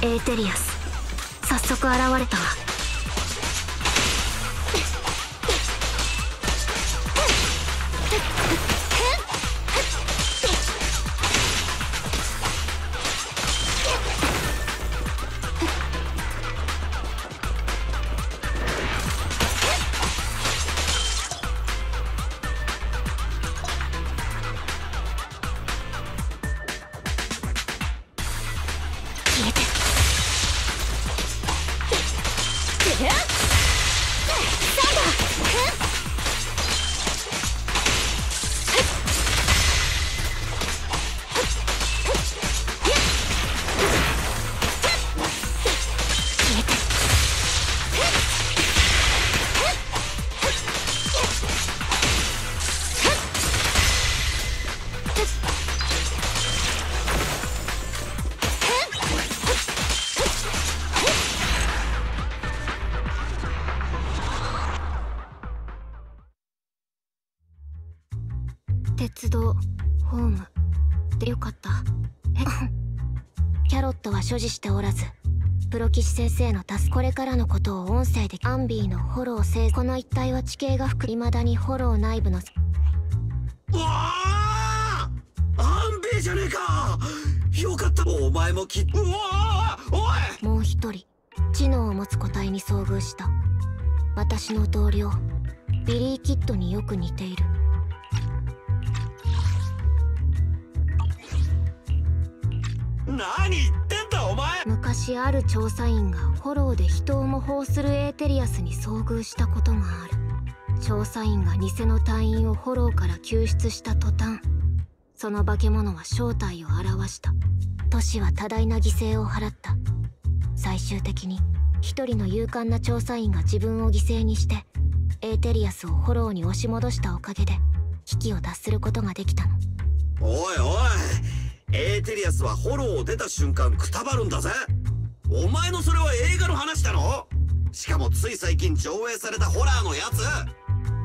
エーテリアス。早速現れたわ。キャロットは所持しておらずプロ棋士先生の助これからのことを音声でアンビーのフォローせこの一帯は地形が含いまだにフォロー内部のうわあアンビーじゃねえか！よかった！お前もきっうわおい！もう一人知能を持つ個体に遭遇した。私の同僚ビリー・キッドによく似ている何言ってんだお前。昔ある調査員がホロウで人を模倣するエーテリアスに遭遇したことがある。調査員が偽の隊員をホロウから救出した途端その化け物は正体を表した。都市は多大な犠牲を払った。最終的に一人の勇敢な調査員が自分を犠牲にしてエーテリアスをホロウに押し戻したおかげで危機を脱することができたの。おいおいエーテリアスはフォローを出た瞬間くたばるんだぜ。お前のそれは映画の話だろ？しかもつい最近上映されたホラーのやつ。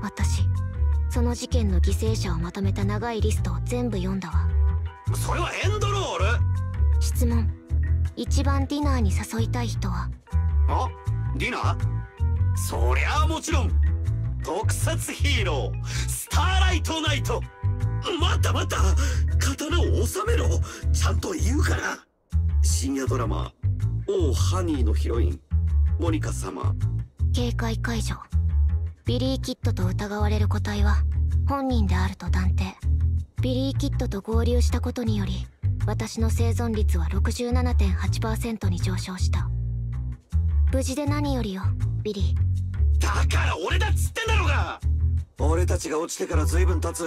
私その事件の犠牲者をまとめた長いリストを全部読んだわ。それはエンドロール？質問。一番ディナーに誘いたい人は？あ？ディナー？そりゃあもちろん。特撮ヒーロー。スターライトナイト待った待った。刀を収めろ。ちゃんと言うから。深夜ドラマ「オーハニー」のヒロインモニカ様。警戒解除。ビリー・キッドと疑われる個体は本人であると断定。ビリー・キッドと合流したことにより私の生存率は67.8%に上昇した。無事で何よりよビリー。だから俺だっつってんだろうが。俺たちが落ちてから随分経つ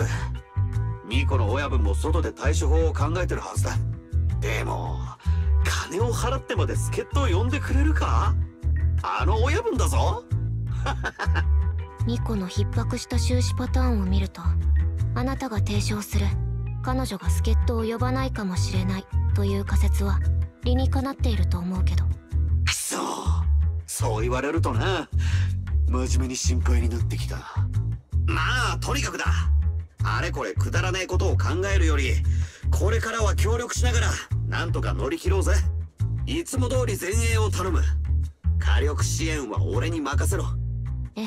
ニコの親分も外で対処法を考えてるはずだ。でも金を払ってまで助っ人を呼んでくれるか？あの親分だぞ。ニコの逼迫した収支パターンを見るとあなたが提唱する。彼女が助っ人を呼ばないかもしれない。という仮説は理にかなっていると思うけど。くそ。そう言われるとな。真面目に心配になってきた。まあとにかくだあれこれくだらねえことを考えるよりこれからは協力しながらなんとか乗り切ろうぜ。いつも通り前衛を頼む。火力支援は俺に任せろ。ええ。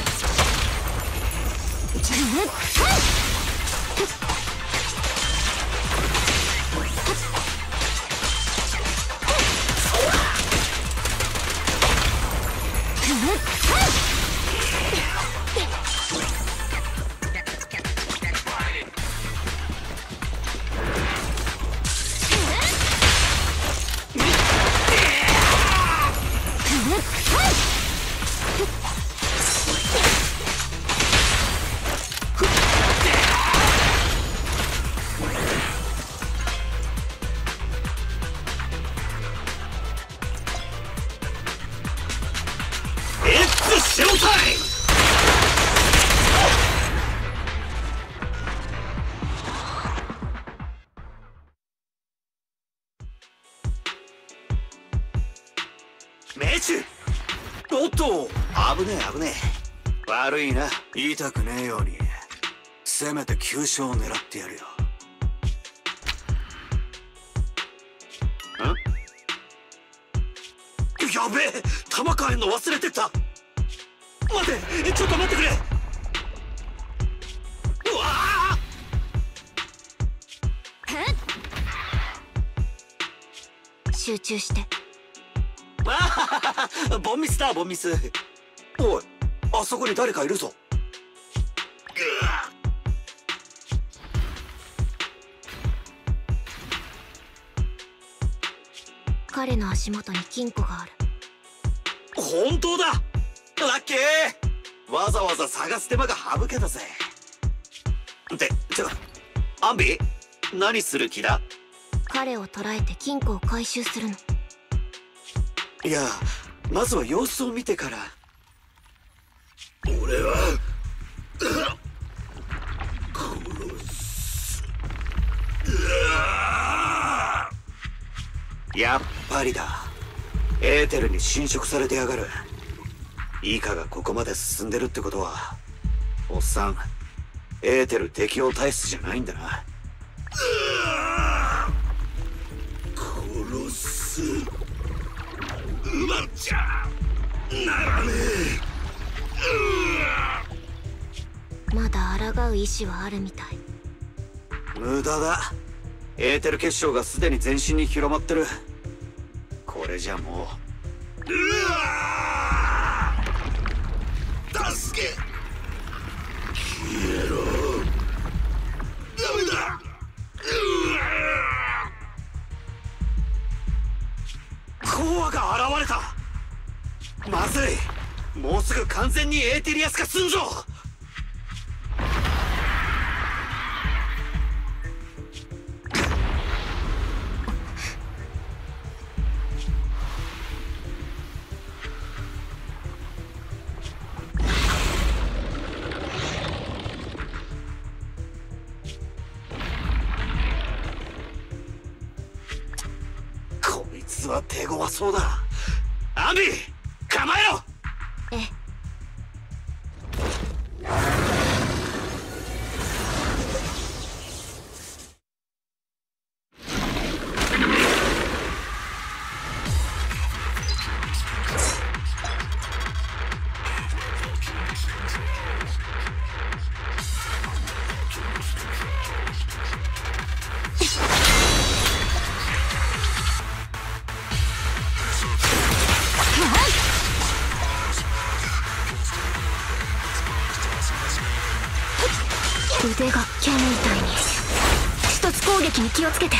はい!命中。おっと。危ねえ危ねえ。悪いな。言いたくねえように。せめて急所を狙ってやるよ。ん？やべえ。弾変えんの忘れてた。待て。ちょっと待ってくれ。うわあ集中して。あ あボンミスだボンミス。おいあそこに誰かいるぞ。彼の足元に金庫がある。本当だ。ラッキー。わざわざ探す手間が省けたぜ。ってちょアンビ何する気だ？彼を捕らえて金庫を回収するのいやまずは様子を見てから。俺は殺す。やっぱりだ。エーテルに侵食されてやがる。イカがここまで進んでるってことはおっさんエーテル適応体質じゃないんだな。ちゃならねまだ抗う意志はあるみたい無駄だエーテル結晶がすでに全身に広まってるこれじゃもううずい。もうすぐ完全にエーテリアス化すんぞ。こいつは手強そうだ。アンビ構えろええ。撃に気をつけて。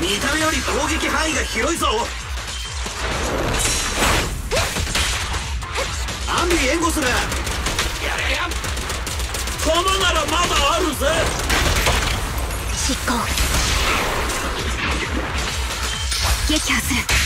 見た目より攻撃範囲が広いぞ。アンビ援護する。やれや。弾ならまだあるぜ。執行。撃破する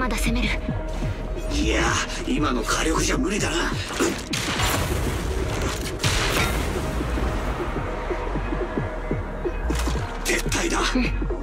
まだ攻める。いや今の火力じゃ無理だな。撤退だ。